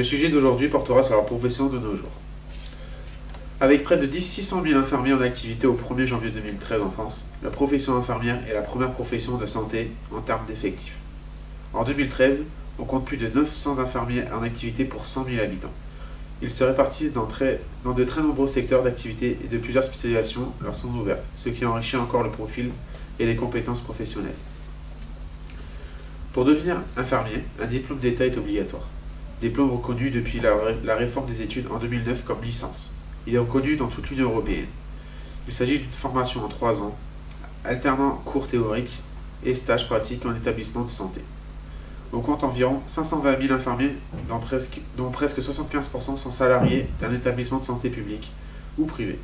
Le sujet d'aujourd'hui portera sur la profession de nos jours. Avec près de 600 000 infirmiers en activité au 1er janvier 2013 en France, la profession infirmière est la première profession de santé en termes d'effectifs. En 2013, on compte plus de 900 infirmiers en activité pour 100 000 habitants. Ils se répartissent dans, dans de très nombreux secteurs d'activité et de plusieurs spécialisations leur sont ouvertes, ce qui enrichit encore le profil et les compétences professionnelles. Pour devenir infirmier, un diplôme d'État est obligatoire. Diplôme reconnu depuis la, réforme des études en 2009 comme licence. Il est reconnu dans toute l'Union européenne. Il s'agit d'une formation en trois ans, alternant cours théoriques et stages pratiques en établissement de santé. On compte environ 520 000 infirmiers, dont presque, dont presque 75% sont salariés d'un établissement de santé public ou privé.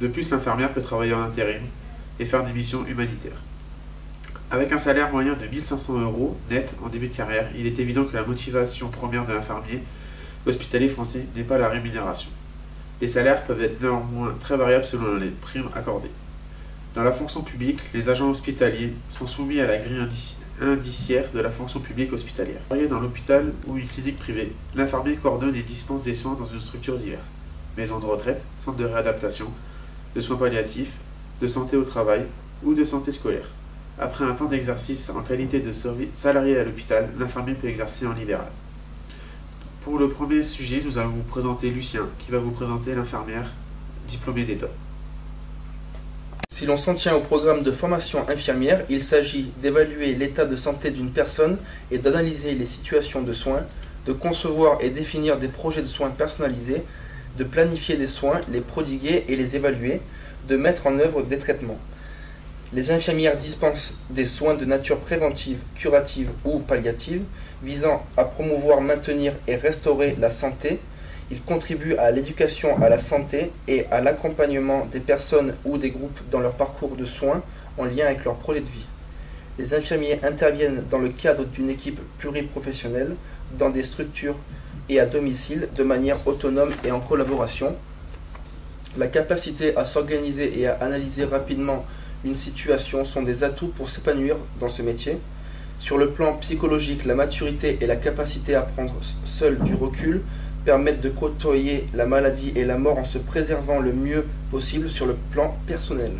De plus, l'infirmière peut travailler en intérim et faire des missions humanitaires. Avec un salaire moyen de 1500 euros net en début de carrière, il est évident que la motivation première de l'infirmier hospitalier français n'est pas la rémunération. Les salaires peuvent être néanmoins très variables selon les primes accordées. Dans la fonction publique, les agents hospitaliers sont soumis à la grille indiciaire de la fonction publique hospitalière. Dans l'hôpital ou une clinique privée, l'infirmier coordonne et dispense des soins dans une structure diverse maison de retraite, centre de réadaptation, de soins palliatifs, de santé au travail ou de santé scolaire. Après un temps d'exercice en qualité de salarié à l'hôpital, l'infirmier peut exercer en libéral. Pour le premier sujet, nous allons vous présenter Lucien, qui va vous présenter l'infirmière diplômée d'État. Si l'on s'en tient au programme de formation infirmière, il s'agit d'évaluer l'état de santé d'une personne et d'analyser les situations de soins, de concevoir et définir des projets de soins personnalisés, de planifier des soins, les prodiguer et les évaluer, de mettre en œuvre des traitements. Les infirmières dispensent des soins de nature préventive, curative ou palliative, visant à promouvoir, maintenir et restaurer la santé. Ils contribuent à l'éducation à la santé et à l'accompagnement des personnes ou des groupes dans leur parcours de soins en lien avec leur projet de vie. Les infirmiers interviennent dans le cadre d'une équipe pluriprofessionnelle, dans des structures et à domicile de manière autonome et en collaboration. La capacité à s'organiser et à analyser rapidement une situation sont des atouts pour s'épanouir dans ce métier. Sur le plan psychologique, la maturité et la capacité à prendre seul du recul permettent de côtoyer la maladie et la mort en se préservant le mieux possible sur le plan personnel.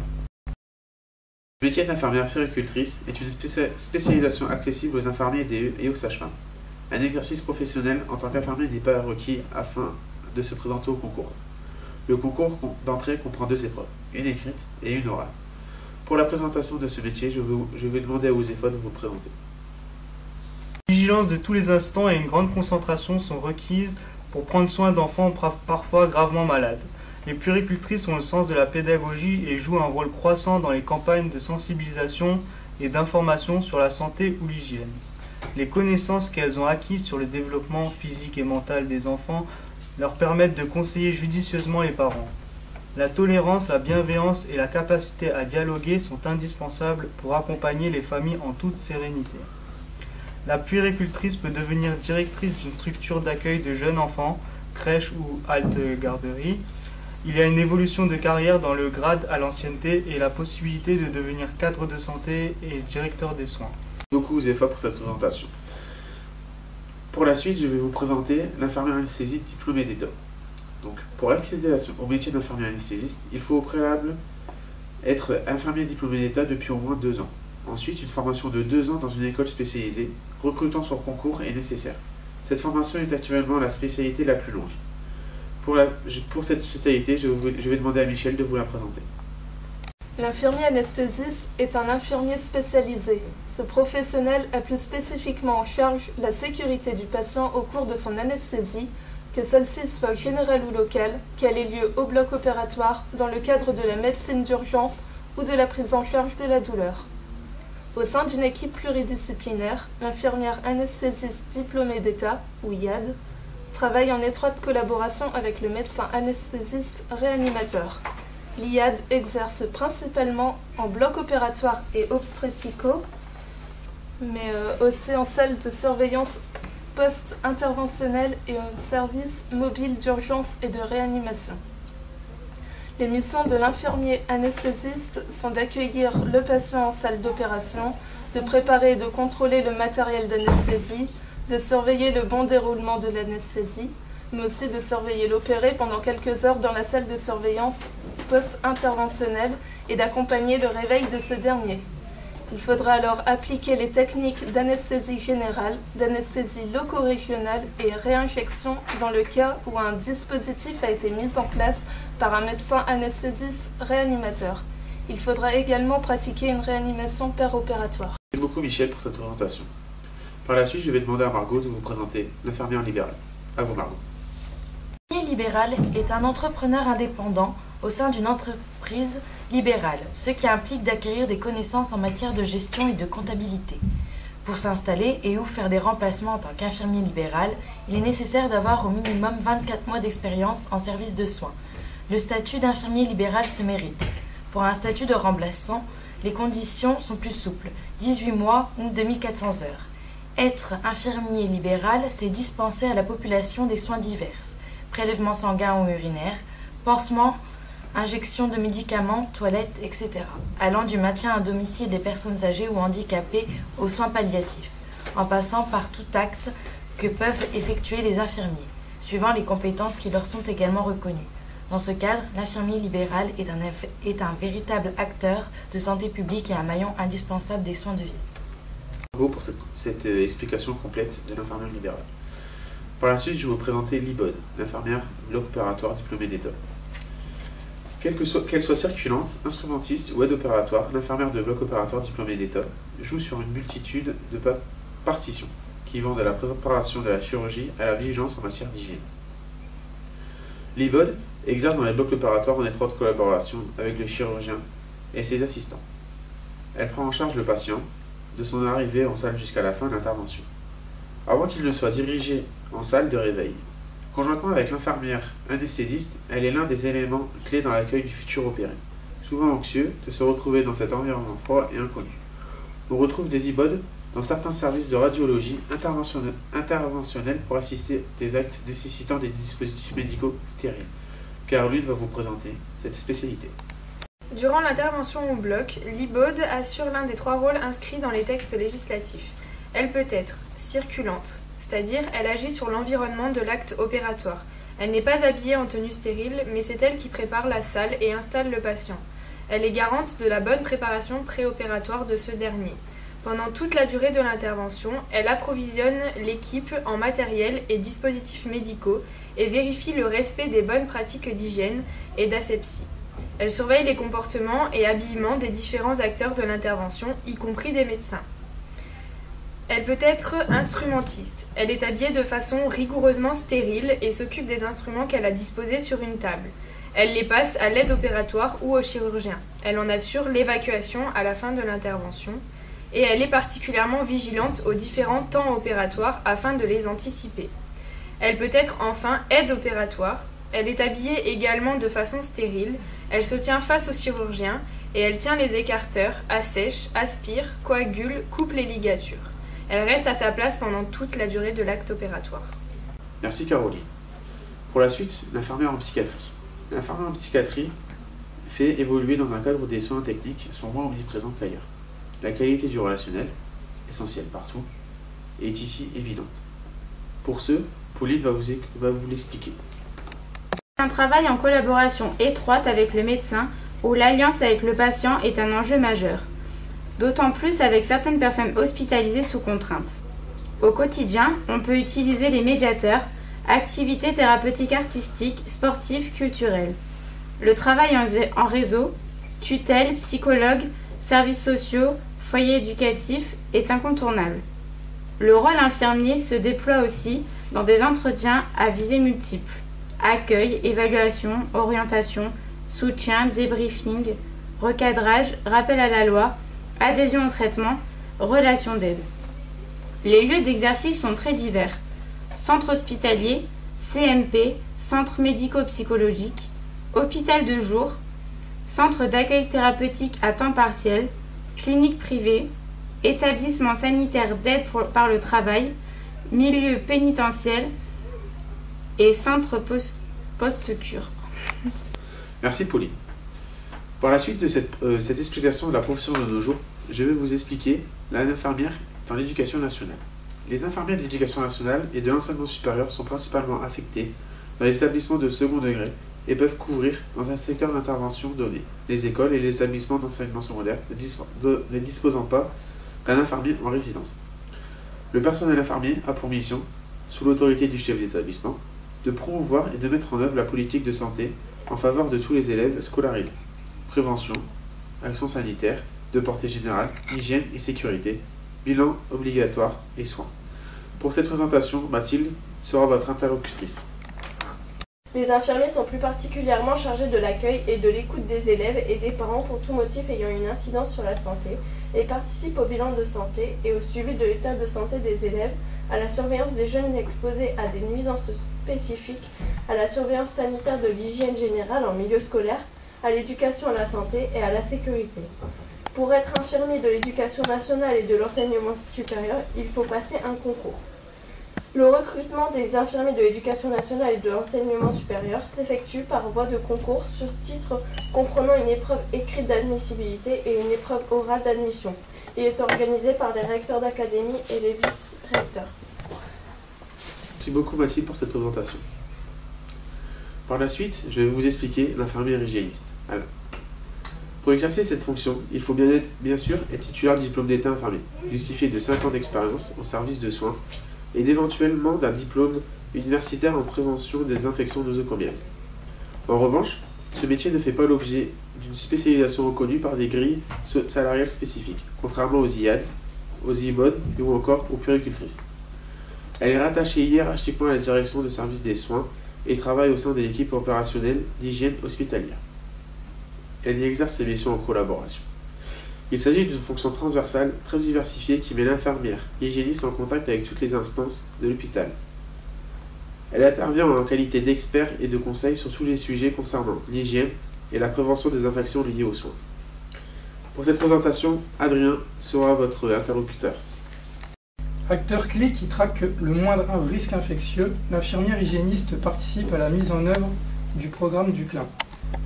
Le métier d'infirmière péricultrice est une spécialisation accessible aux infirmiers et aux sages-femmes. Un exercice professionnel en tant qu'infirmier n'est pas requis afin de se présenter au concours. Le concours d'entrée comprend deux épreuves, une écrite et une orale. Pour la présentation de ce métier, je, vais demander à Ozefa de vous présenter. vigilance de tous les instants et une grande concentration sont requises pour prendre soin d'enfants parfois gravement malades. Les puricultrices ont le sens de la pédagogie et jouent un rôle croissant dans les campagnes de sensibilisation et d'information sur la santé ou l'hygiène. Les connaissances qu'elles ont acquises sur le développement physique et mental des enfants leur permettent de conseiller judicieusement les parents. La tolérance, la bienveillance et la capacité à dialoguer sont indispensables pour accompagner les familles en toute sérénité. La puéricultrice peut devenir directrice d'une structure d'accueil de jeunes enfants, crèche ou halte garderie. Il y a une évolution de carrière dans le grade à l'ancienneté et la possibilité de devenir cadre de santé et directeur des soins. Beaucoup Zéfa pour cette présentation. Pour la suite, je vais vous présenter l'infirmière anesthésiste diplômée d'État. Donc, pour accéder au métier d'infirmier anesthésiste, il faut au préalable être infirmier diplômé d'État depuis au moins deux ans. Ensuite, une formation de deux ans dans une école spécialisée, recrutant sur concours, est nécessaire. Cette formation est actuellement la spécialité la plus longue. Pour, cette spécialité, je, je vais demander à Michel de vous la présenter. L'infirmier anesthésiste est un infirmier spécialisé. Ce professionnel a plus spécifiquement en charge la sécurité du patient au cours de son anesthésie que celle-ci soit générale ou locale, qu'elle ait lieu au bloc opératoire, dans le cadre de la médecine d'urgence ou de la prise en charge de la douleur. Au sein d'une équipe pluridisciplinaire, l'infirmière anesthésiste diplômée d'État, ou IAD, travaille en étroite collaboration avec le médecin anesthésiste réanimateur. L'IAD exerce principalement en bloc opératoire et obstétrico, mais euh, aussi en salle de surveillance post-interventionnelle et en service mobile d'urgence et de réanimation. Les missions de l'infirmier anesthésiste sont d'accueillir le patient en salle d'opération, de préparer et de contrôler le matériel d'anesthésie, de surveiller le bon déroulement de l'anesthésie, mais aussi de surveiller l'opéré pendant quelques heures dans la salle de surveillance post-interventionnelle et d'accompagner le réveil de ce dernier. Il faudra alors appliquer les techniques d'anesthésie générale, d'anesthésie loco-régionale et réinjection dans le cas où un dispositif a été mis en place par un médecin anesthésiste réanimateur. Il faudra également pratiquer une réanimation péropératoire. Merci beaucoup Michel pour cette présentation. Par la suite, je vais demander à Margot de vous présenter l'infirmière libérale. À vous Margot. L'infirmier libéral est un entrepreneur indépendant au sein d'une entreprise libérale, ce qui implique d'acquérir des connaissances en matière de gestion et de comptabilité. Pour s'installer et ou faire des remplacements en tant qu'infirmier libéral, il est nécessaire d'avoir au minimum 24 mois d'expérience en service de soins. Le statut d'infirmier libéral se mérite. Pour un statut de remplaçant, les conditions sont plus souples, 18 mois ou 2400 heures. Être infirmier libéral, c'est dispenser à la population des soins divers, prélèvements sanguins ou urinaires, pansements, injection de médicaments, toilettes, etc., allant du maintien à domicile des personnes âgées ou handicapées aux soins palliatifs, en passant par tout acte que peuvent effectuer les infirmiers, suivant les compétences qui leur sont également reconnues. Dans ce cadre, l'infirmier libéral est un, véritable acteur de santé publique et un maillon indispensable des soins de vie. Bravo pour cette, euh, explication complète de l'infirmière libérale. Par la suite, je vais vous présenter l'IBOD, l'infirmière bloc opératoire diplômée d'État. Qu'elle soit, soit, circulante, instrumentiste ou aide opératoire, l'infirmière de bloc opératoire diplômée d'État joue sur une multitude de partitions qui vont de la préparation de la chirurgie à la vigilance en matière d'hygiène. L'IBOD exerce dans les blocs opératoires en étroite collaboration avec le chirurgien et ses assistants. Elle prend en charge le patient de son arrivée en salle jusqu'à la fin de l'intervention, avant qu'il ne soit dirigé en salle de réveil. Conjointement avec l'infirmière anesthésiste, elle est l'un des éléments clés dans l'accueil du futur opéré. Souvent anxieux de se retrouver dans cet environnement froid et inconnu. On retrouve des ibodes dans certains services de radiologie interventionnelle pour assister des actes nécessitant des dispositifs médicaux stériles. Caroline va vous présenter cette spécialité. Durant l'intervention au bloc, l'IBOD assure l'un des trois rôles inscrits dans les textes législatifs. Elle peut être circulante, c'est-à-dire elle agit sur l'environnement de l'acte opératoire. Elle n'est pas habillée en tenue stérile, mais c'est elle qui prépare la salle et installe le patient. Elle est garante de la bonne préparation préopératoire de ce dernier. Pendant toute la durée de l'intervention, elle approvisionne l'équipe en matériel et dispositifs médicaux et vérifie le respect des bonnes pratiques d'hygiène et d'asepsie. Elle surveille les comportements et habillements des différents acteurs de l'intervention, y compris des médecins. Elle peut être instrumentiste. Elle est habillée de façon rigoureusement stérile et s'occupe des instruments qu'elle a disposés sur une table. Elle les passe à l'aide opératoire ou au chirurgien. Elle en assure l'évacuation à la fin de l'intervention et elle est particulièrement vigilante aux différents temps opératoires afin de les anticiper. Elle peut être enfin aide opératoire. Elle est habillée également de façon stérile. Elle se tient face au chirurgien et elle tient les écarteurs, assèche, aspire, coagule, coupe les ligatures. Elle reste à sa place pendant toute la durée de l'acte opératoire. Merci Caroline. Pour la suite, l'infirmière en psychiatrie. L'infirmière en psychiatrie fait évoluer dans un cadre où des soins techniques sont moins omniprésents qu'ailleurs. La qualité du relationnel, essentielle partout, est ici évidente. Pour ce, Pauline va vous, va vous l'expliquer. Un travail en collaboration étroite avec le médecin où l'alliance avec le patient est un enjeu majeur d'autant plus avec certaines personnes hospitalisées sous contrainte. Au quotidien, on peut utiliser les médiateurs, activités thérapeutiques artistiques, sportives, culturelles. Le travail en réseau, tutelle, psychologue, services sociaux, foyers éducatifs est incontournable. Le rôle infirmier se déploie aussi dans des entretiens à visée multiple. Accueil, évaluation, orientation, soutien, débriefing, recadrage, rappel à la loi, adhésion au traitement, relation d'aide. Les lieux d'exercice sont très divers. Centre hospitalier, CMP, centre médico-psychologique, hôpital de jour, centre d'accueil thérapeutique à temps partiel, clinique privée, établissement sanitaire d'aide par le travail, milieu pénitentiel et centre post-cure. Merci Pauline. Par la suite de cette, euh, explication de la profession de nos jours, je vais vous expliquer l'infirmière dans l'éducation nationale. Les infirmiers de l'éducation nationale et de l'enseignement supérieur sont principalement affectés dans les établissements de second degré et peuvent couvrir dans un secteur d'intervention donné, les écoles et les établissements d'enseignement secondaire ne, ne disposant pas d'un infirmier en résidence. Le personnel infirmier a pour mission, sous l'autorité du chef d'établissement, de promouvoir et de mettre en œuvre la politique de santé en faveur de tous les élèves scolarisés. Prévention, action sanitaire, de portée générale, hygiène et sécurité, bilan obligatoire et soins. Pour cette présentation, Mathilde sera votre interlocutrice. Les infirmiers sont plus particulièrement chargés de l'accueil et de l'écoute des élèves et des parents pour tout motif ayant une incidence sur la santé et participent au bilan de santé et au suivi de l'état de santé des élèves, à la surveillance des jeunes exposés à des nuisances spécifiques, à la surveillance sanitaire de l'hygiène générale en milieu scolaire, à l'éducation à la santé et à la sécurité. Pour être infirmier de l'éducation nationale et de l'enseignement supérieur, il faut passer un concours. Le recrutement des infirmiers de l'éducation nationale et de l'enseignement supérieur s'effectue par voie de concours sur titre comprenant une épreuve écrite d'admissibilité et une épreuve orale d'admission. Il est organisé par les recteurs d'académie et les vice-recteurs. Merci beaucoup Mathilde pour cette présentation. Par la suite, je vais vous expliquer l'infirmière hygiéniste. Alors, pour exercer cette fonction, il faut bien, sûr être titulaire du diplôme d'état infirmier, justifié de 5 ans d'expérience au service de soins et d'éventuellement d'un diplôme universitaire en prévention des infections nosocomiales. En revanche, ce métier ne fait pas l'objet d'une spécialisation reconnue par des grilles salariales spécifiques, contrairement aux IAD, aux IMOD ou encore aux puéricultrices. Elle est rattachée hiérarchiquement à la direction de service des soins et travaille au sein de l'équipe opérationnelle d'hygiène hospitalière. Elle y exerce ses missions en collaboration. Il s'agit d'une fonction transversale très diversifiée qui met l'infirmière hygiéniste en contact avec toutes les instances de l'hôpital. Elle intervient en qualité d'expert et de conseil sur tous les sujets concernant l'hygiène et la prévention des infections liées aux soins. Pour cette présentation, Adrien sera votre interlocuteur. Acteur clé qui traque le moindre risque infectieux, l'infirmière hygiéniste participe à la mise en œuvre du programme du CLIN.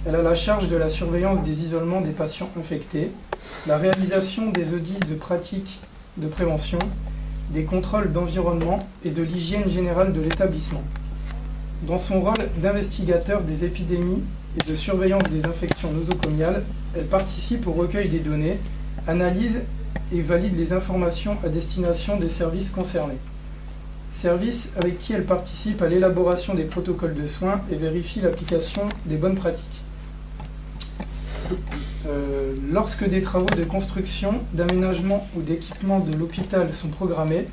Elle a la charge de la surveillance des isolements des patients infectés, la réalisation des audits de pratiques de prévention, des contrôles d'environnement et de l'hygiène générale de l'établissement. Dans son rôle d'investigateur des épidémies et de surveillance des infections nosocomiales, elle participe au recueil des données, analyse et valide les informations à destination des services concernés. Services avec qui elle participe à l'élaboration des protocoles de soins et vérifie l'application des bonnes pratiques. Euh, lorsque des travaux de construction, d'aménagement ou d'équipement de l'hôpital sont programmés,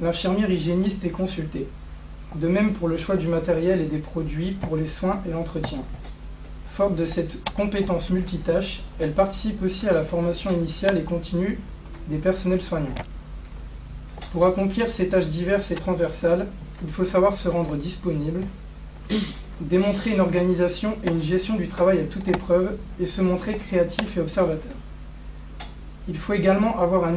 l'infirmière hygiéniste est consultée. De même pour le choix du matériel et des produits pour les soins et l'entretien. Forte de cette compétence multitâche, elle participe aussi à la formation initiale et continue des personnels soignants. Pour accomplir ces tâches diverses et transversales, il faut savoir se rendre disponible, démontrer une organisation et une gestion du travail à toute épreuve et se montrer créatif et observateur. Il faut également avoir un,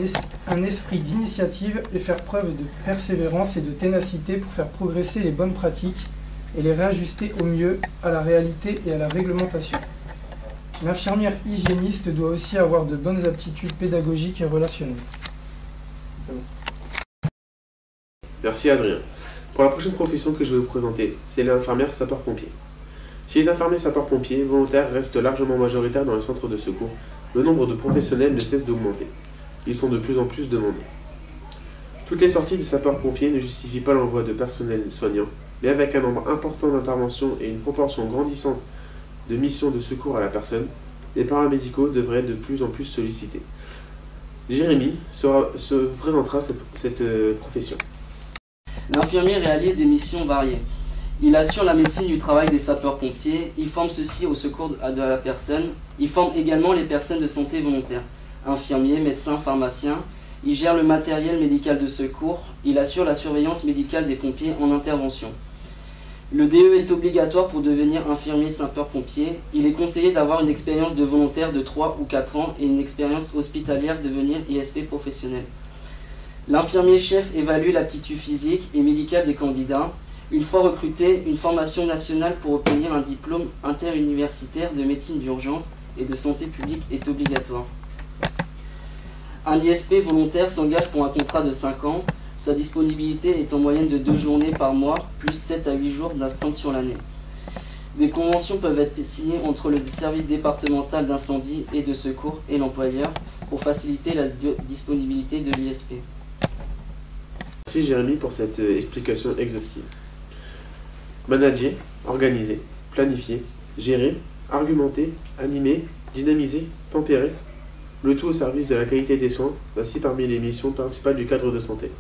un esprit d'initiative et faire preuve de persévérance et de ténacité pour faire progresser les bonnes pratiques et les réajuster au mieux à la réalité et à la réglementation. L'infirmière hygiéniste doit aussi avoir de bonnes aptitudes pédagogiques et relationnelles. Merci Adrien. Pour la prochaine profession que je vais vous présenter, c'est l'infirmière sapeur-pompier. Si les infirmiers sapeurs-pompiers volontaires restent largement majoritaires dans les centres de secours, le nombre de professionnels ne cesse d'augmenter. Ils sont de plus en plus demandés. Toutes les sorties des sapeurs-pompiers ne justifient pas l'envoi de personnel soignant, mais avec un nombre important d'interventions et une proportion grandissante de missions de secours à la personne, les paramédicaux devraient être de plus en plus sollicités. Jérémy se vous présentera cette, euh, profession. L'infirmier réalise des missions variées. Il assure la médecine du travail des sapeurs-pompiers, il forme ceux-ci au secours de la personne, il forme également les personnes de santé volontaires, infirmiers, médecins, pharmaciens, il gère le matériel médical de secours, il assure la surveillance médicale des pompiers en intervention. Le DE est obligatoire pour devenir infirmier sapeur-pompier. Il est conseillé d'avoir une expérience de volontaire de 3 ou 4 ans et une expérience hospitalière de devenir ISP professionnel. L'infirmier chef évalue l'aptitude physique et médicale des candidats. Une fois recruté, une formation nationale pour obtenir un diplôme interuniversitaire de médecine d'urgence et de santé publique est obligatoire. Un ISP volontaire s'engage pour un contrat de 5 ans. Sa disponibilité est en moyenne de 2 journées par mois, plus 7 à 8 jours d'astreinte sur l'année. Des conventions peuvent être signées entre le service départemental d'incendie et de secours et l'employeur pour faciliter la disponibilité de l'ISP. Merci Jérémy pour cette euh, explication exhaustive. Manager, organiser, planifier, gérer, argumenter, animer, dynamiser, tempérer, le tout au service de la qualité des soins, voici parmi les missions principales du cadre de santé.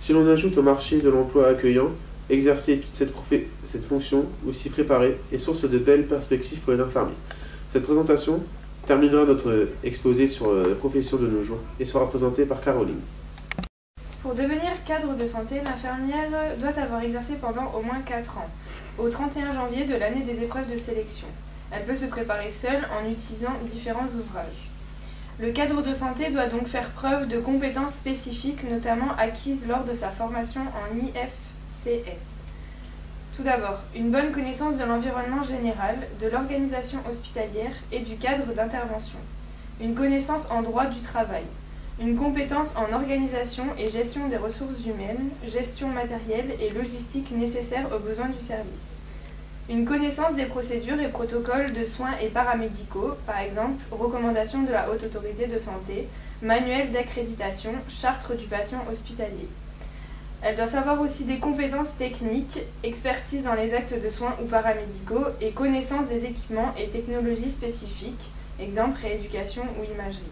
Si l'on ajoute au marché de l'emploi accueillant, exercer toute cette, fonction ou s'y préparer est source de belles perspectives pour les infirmiers. Cette présentation terminera notre exposé sur euh, la profession de nos jours et sera présentée par Caroline. Pour devenir cadre de santé, l'infirmière doit avoir exercé pendant au moins 4 ans, au 31 janvier de l'année des épreuves de sélection. Elle peut se préparer seule en utilisant différents ouvrages. Le cadre de santé doit donc faire preuve de compétences spécifiques, notamment acquises lors de sa formation en IFCS. Tout d'abord, une bonne connaissance de l'environnement général, de l'organisation hospitalière et du cadre d'intervention. Une connaissance en droit du travail. Une compétence en organisation et gestion des ressources humaines, gestion matérielle et logistique nécessaires aux besoins du service une connaissance des procédures et protocoles de soins et paramédicaux, par exemple recommandations de la Haute Autorité de Santé, manuel d'accréditation, charte du patient hospitalier. Elle doit savoir aussi des compétences techniques, expertise dans les actes de soins ou paramédicaux et connaissance des équipements et technologies spécifiques, exemple rééducation ou imagerie.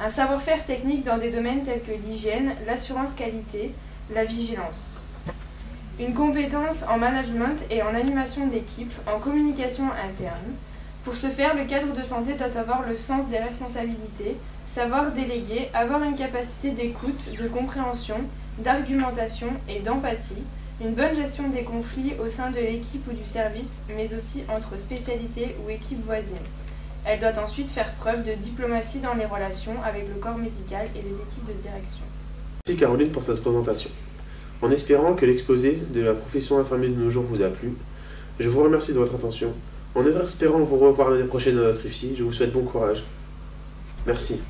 Un savoir-faire technique dans des domaines tels que l'hygiène, l'assurance qualité, la vigilance. Une compétence en management et en animation d'équipe, en communication interne. Pour ce faire, le cadre de santé doit avoir le sens des responsabilités, savoir déléguer, avoir une capacité d'écoute, de compréhension, d'argumentation et d'empathie, une bonne gestion des conflits au sein de l'équipe ou du service, mais aussi entre spécialités ou équipes voisines. Elle doit ensuite faire preuve de diplomatie dans les relations avec le corps médical et les équipes de direction. Merci Caroline pour cette présentation. En espérant que l'exposé de la profession infirmière de nos jours vous a plu, je vous remercie de votre attention. En espérant vous revoir l'année prochaine à notre IFSI, je vous souhaite bon courage. Merci.